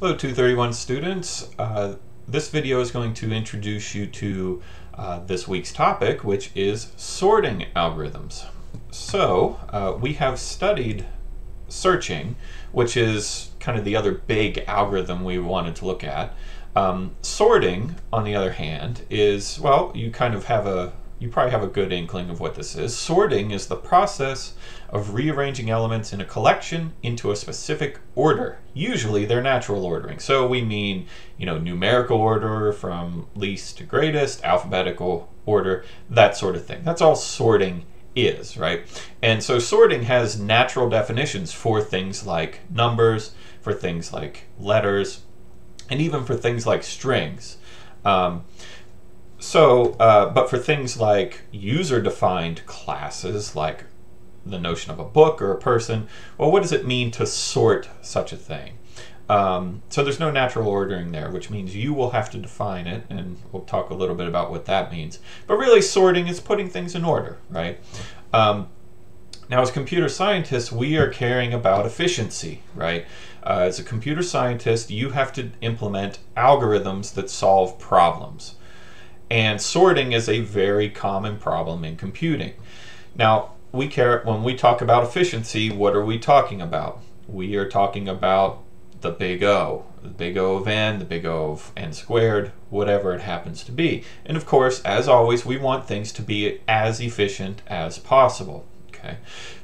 Hello 231 students. Uh, this video is going to introduce you to uh, this week's topic which is sorting algorithms. So uh, we have studied searching which is kind of the other big algorithm we wanted to look at. Um, sorting on the other hand is well you kind of have a you probably have a good inkling of what this is. Sorting is the process of rearranging elements in a collection into a specific order. Usually they're natural ordering. So we mean, you know, numerical order from least to greatest, alphabetical order, that sort of thing. That's all sorting is, right? And so sorting has natural definitions for things like numbers, for things like letters, and even for things like strings. Um, so, uh, but for things like user-defined classes, like the notion of a book or a person, well, what does it mean to sort such a thing? Um, so there's no natural ordering there, which means you will have to define it, and we'll talk a little bit about what that means. But really, sorting is putting things in order, right? Um, now, as computer scientists, we are caring about efficiency, right? Uh, as a computer scientist, you have to implement algorithms that solve problems. And sorting is a very common problem in computing. Now, we care when we talk about efficiency, what are we talking about? We are talking about the big O, the big O of n, the big O of n squared, whatever it happens to be. And of course, as always, we want things to be as efficient as possible. Okay,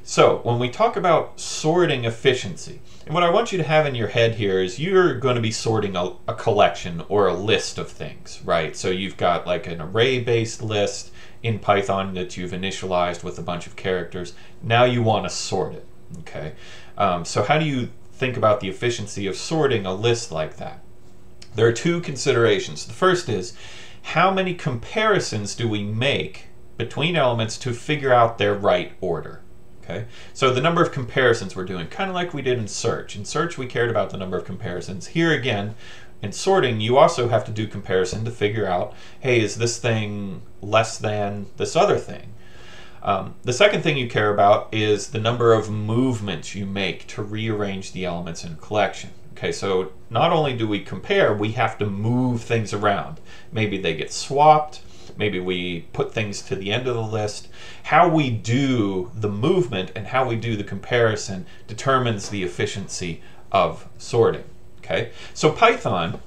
so when we talk about sorting efficiency, and what I want you to have in your head here is you're going to be sorting a, a collection or a list of things, right? So you've got like an array-based list in Python that you've initialized with a bunch of characters. Now you want to sort it, okay? Um, so how do you think about the efficiency of sorting a list like that? There are two considerations. The first is, how many comparisons do we make between elements to figure out their right order. Okay, so the number of comparisons we're doing, kind of like we did in search. In search, we cared about the number of comparisons. Here again, in sorting, you also have to do comparison to figure out, hey, is this thing less than this other thing? Um, the second thing you care about is the number of movements you make to rearrange the elements in a collection. Okay, so not only do we compare, we have to move things around. Maybe they get swapped, maybe we put things to the end of the list. How we do the movement and how we do the comparison determines the efficiency of sorting. Okay, so Python,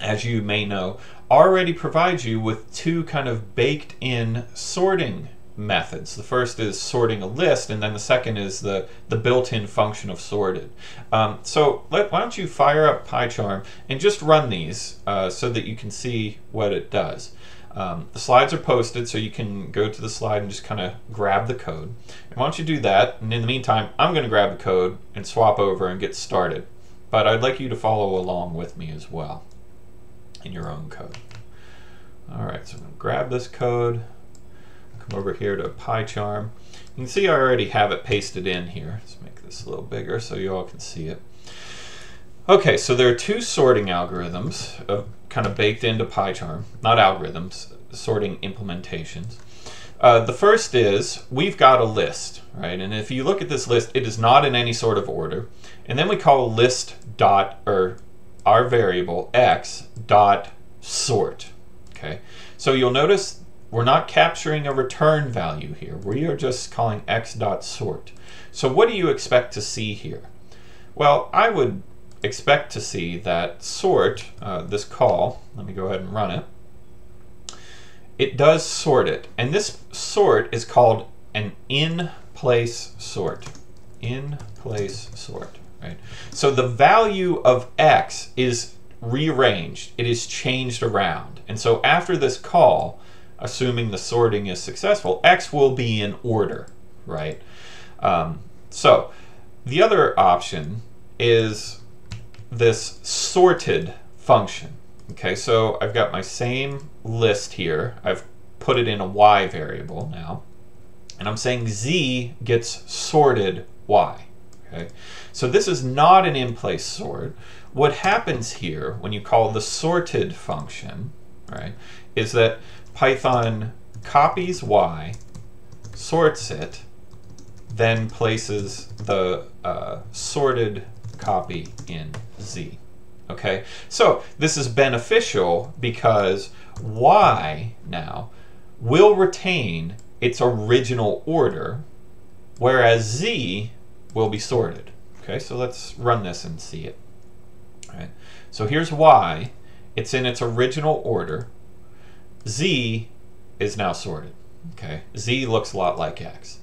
as you may know, already provides you with two kind of baked in sorting methods. The first is sorting a list, and then the second is the, the built-in function of sorted. Um, so let, why don't you fire up PyCharm and just run these uh, so that you can see what it does. Um, the slides are posted, so you can go to the slide and just kind of grab the code. And why don't you do that, and in the meantime, I'm going to grab the code and swap over and get started. But I'd like you to follow along with me as well in your own code. Alright, so I'm going to grab this code, come over here to PyCharm. You can see I already have it pasted in here. Let's make this a little bigger so you all can see it. Okay, so there are two sorting algorithms uh, kind of baked into PyCharm, not algorithms, sorting implementations. Uh, the first is we've got a list, right? And if you look at this list, it is not in any sort of order. And then we call list dot or our variable x dot sort. Okay, so you'll notice we're not capturing a return value here. We are just calling x dot sort. So what do you expect to see here? Well, I would expect to see that sort, uh, this call, let me go ahead and run it, it does sort it. And this sort is called an in-place sort. In-place sort, right? So the value of x is rearranged. It is changed around. And so after this call, assuming the sorting is successful, x will be in order, right? Um, so the other option is this sorted function. Okay, so I've got my same list here. I've put it in a y variable now. And I'm saying z gets sorted y. Okay, so this is not an in-place sort. What happens here when you call the sorted function, right, is that Python copies y, sorts it, then places the uh, sorted copy in Z. Okay, so this is beneficial because y now will retain its original order, whereas z will be sorted. Okay, so let's run this and see it. All right, so here's y. It's in its original order. Z is now sorted. Okay, z looks a lot like x.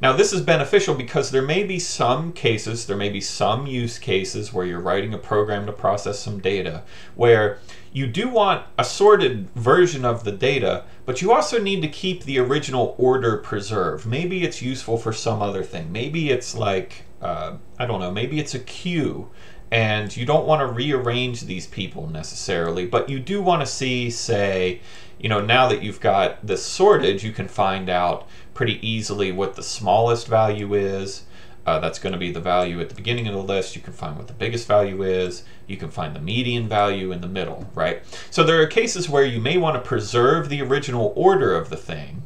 Now this is beneficial because there may be some cases, there may be some use cases where you're writing a program to process some data where you do want a sorted version of the data, but you also need to keep the original order preserved. Maybe it's useful for some other thing. Maybe it's like, uh, I don't know, maybe it's a queue and you don't want to rearrange these people necessarily, but you do want to see, say, you know, now that you've got this sorted, you can find out pretty easily what the smallest value is. Uh, that's going to be the value at the beginning of the list. You can find what the biggest value is. You can find the median value in the middle, right? So there are cases where you may want to preserve the original order of the thing,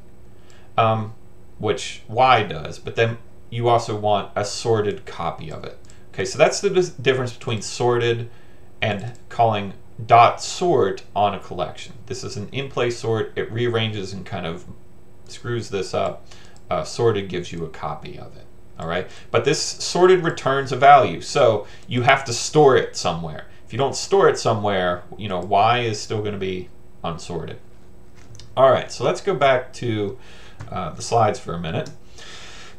um, which Y does, but then you also want a sorted copy of it. Okay, so that's the difference between sorted and calling dot sort on a collection. This is an in-place sort. It rearranges and kind of screws this up. Uh, sorted gives you a copy of it. All right, but this sorted returns a value, so you have to store it somewhere. If you don't store it somewhere, you know y is still going to be unsorted. All right, so let's go back to uh, the slides for a minute.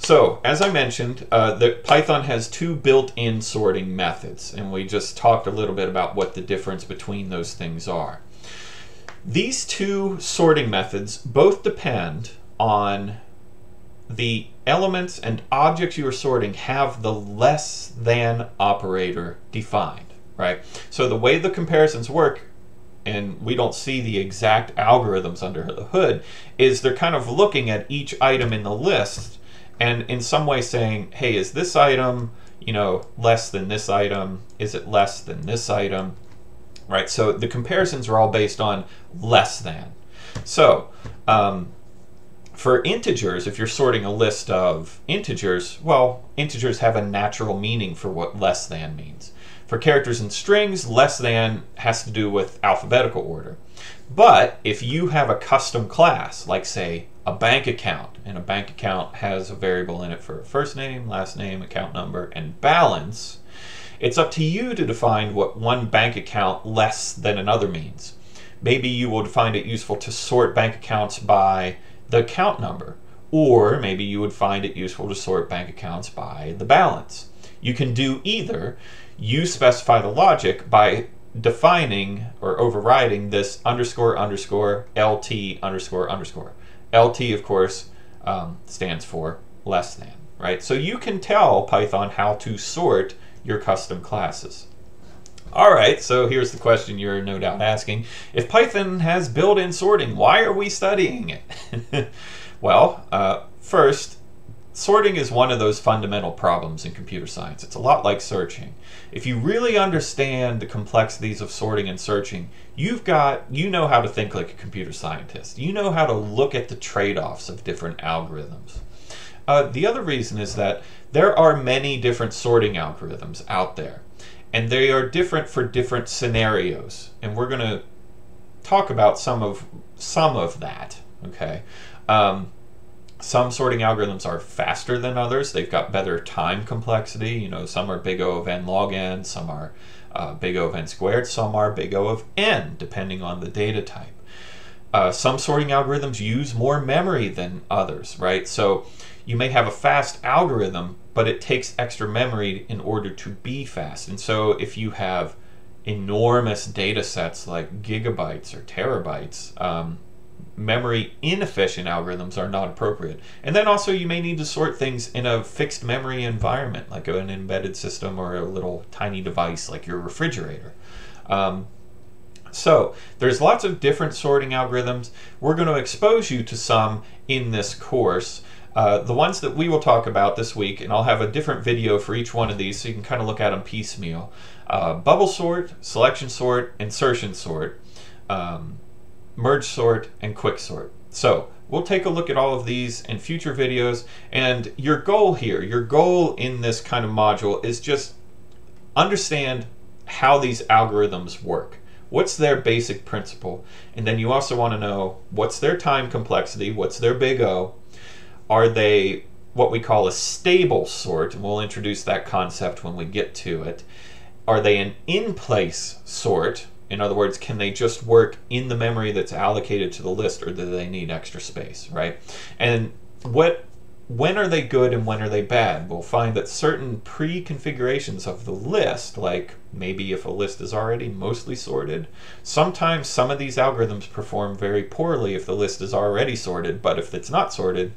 So, as I mentioned, uh, the Python has two built-in sorting methods, and we just talked a little bit about what the difference between those things are. These two sorting methods both depend on the elements and objects you are sorting have the less than operator defined, right? So the way the comparisons work, and we don't see the exact algorithms under the hood, is they're kind of looking at each item in the list and in some way saying, hey, is this item, you know, less than this item? Is it less than this item? Right, so the comparisons are all based on less than. So, um, for integers, if you're sorting a list of integers, well, integers have a natural meaning for what less than means. For characters and strings, less than has to do with alphabetical order. But if you have a custom class, like say a bank account, and a bank account has a variable in it for first name, last name, account number, and balance, it's up to you to define what one bank account less than another means. Maybe you would find it useful to sort bank accounts by the account number, or maybe you would find it useful to sort bank accounts by the balance. You can do either. You specify the logic by defining or overriding this underscore underscore LT underscore underscore. LT, of course, um, stands for less than, right? So you can tell Python how to sort your custom classes. All right, so here's the question you're no doubt asking. If Python has built-in sorting, why are we studying it? well, uh, first, sorting is one of those fundamental problems in computer science. It's a lot like searching. If you really understand the complexities of sorting and searching, you've got, you know how to think like a computer scientist. You know how to look at the trade-offs of different algorithms. Uh, the other reason is that there are many different sorting algorithms out there, and they are different for different scenarios. And we're going to talk about some of some of that. Okay. Um, some sorting algorithms are faster than others. They've got better time complexity. You know, some are big O of n log n, some are uh, big O of n squared, some are big O of n, depending on the data type. Uh, some sorting algorithms use more memory than others, right? So you may have a fast algorithm, but it takes extra memory in order to be fast. And so if you have enormous data sets like gigabytes or terabytes, um, memory inefficient algorithms are not appropriate. And then also you may need to sort things in a fixed memory environment, like an embedded system or a little tiny device like your refrigerator. Um, so there's lots of different sorting algorithms. We're going to expose you to some in this course. Uh, the ones that we will talk about this week, and I'll have a different video for each one of these so you can kind of look at them piecemeal. Uh, bubble sort, selection sort, insertion sort. Um, merge sort, and quick sort. So we'll take a look at all of these in future videos. And your goal here, your goal in this kind of module is just understand how these algorithms work. What's their basic principle? And then you also want to know what's their time complexity, what's their big O, are they what we call a stable sort, and we'll introduce that concept when we get to it. Are they an in place sort? In other words, can they just work in the memory that's allocated to the list, or do they need extra space, right? And what when are they good and when are they bad? We'll find that certain pre-configurations of the list, like maybe if a list is already mostly sorted, sometimes some of these algorithms perform very poorly if the list is already sorted, but if it's not sorted,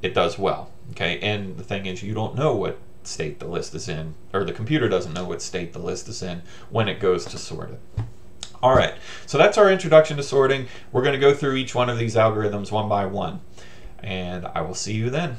it does well. Okay, and the thing is, you don't know what state the list is in, or the computer doesn't know what state the list is in when it goes to sort it. All right, so that's our introduction to sorting. We're going to go through each one of these algorithms one by one, and I will see you then.